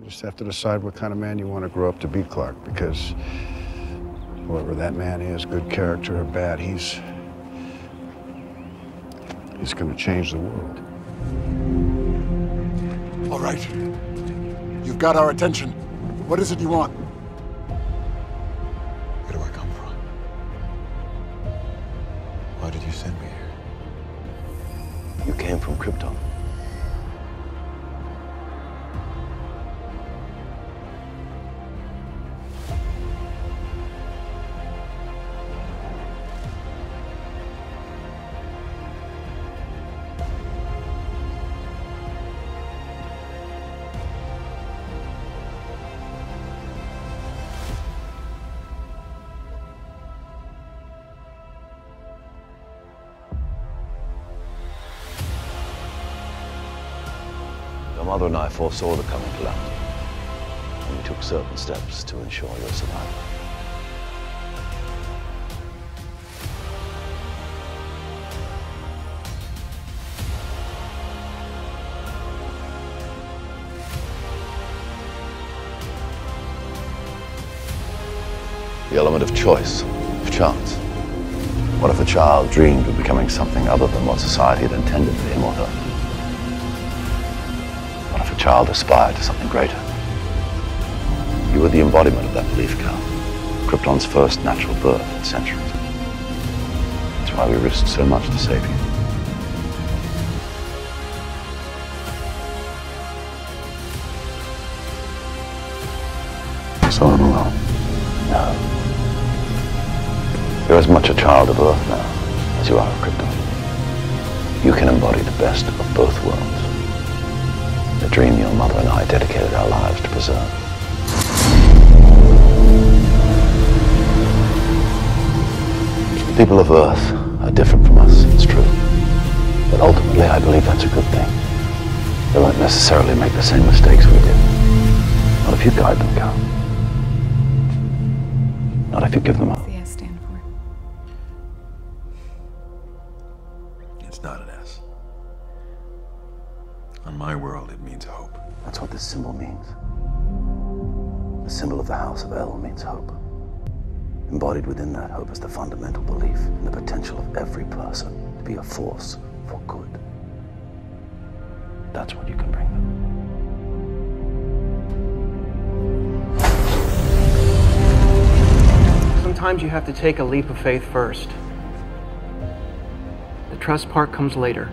You just have to decide what kind of man you want to grow up to be, Clark, because whoever that man is, good character or bad, he's he's going to change the world. All right. You've got our attention. What is it you want? Where do I come from? Why did you send me here? You came from Krypton. Mother and I foresaw the coming calamity, and we took certain steps to ensure your survival. The element of choice, of chance. What if a child dreamed of becoming something other than what society had intended for him or her? Child aspired to something greater? You were the embodiment of that belief, Kal. Krypton's first natural birth in centuries. That's why we risked so much to save you. So I'm alone. No. You're as much a child of Earth now as you are of Krypton. You can embody the best of both worlds. The dream your mother and I dedicated our lives to preserve. The people of Earth are different from us, it's true. But ultimately, I believe that's a good thing. They won't necessarily make the same mistakes we did. Not if you guide them, Kal. Not if you give them up. the S stand for? It's not an S. On my world, it means hope. That's what this symbol means. The symbol of the House of El means hope. Embodied within that hope is the fundamental belief in the potential of every person to be a force for good. That's what you can bring them. Sometimes you have to take a leap of faith first. The trust part comes later.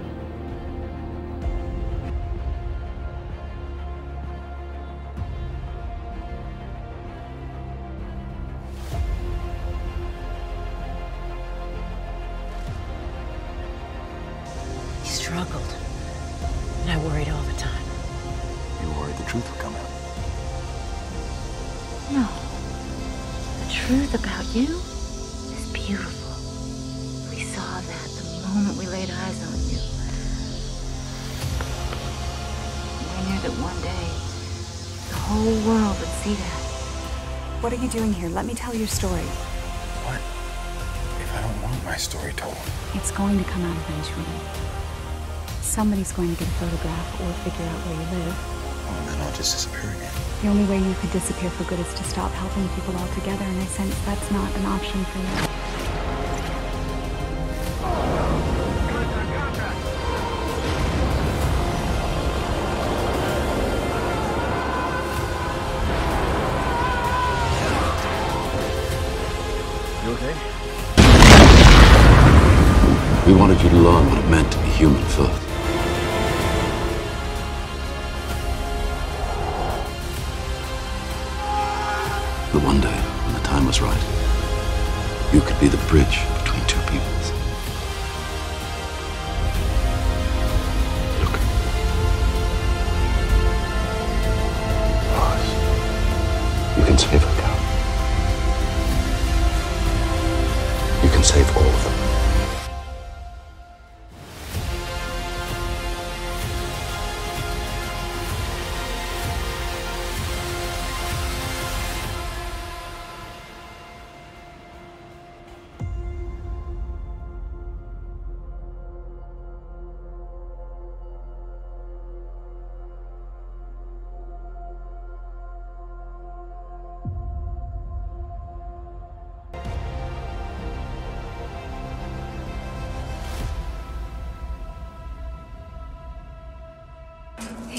Struggled. And I worried all the time. You worried the truth would come out. No. The truth about you is beautiful. We saw that the moment we laid eyes on you. We knew that one day the whole world would see that. What are you doing here? Let me tell your story. What? If I don't want my story told? It's going to come out eventually. Somebody's going to get a photograph or figure out where you live. Oh, then I'll just disappear again. The only way you could disappear for good is to stop helping people altogether, and I sense that's not an option for you. You okay? We wanted you to learn what it meant to be human first. One day, when the time was right, you could be the bridge between two peoples. Look. You can save her,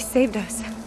saved us.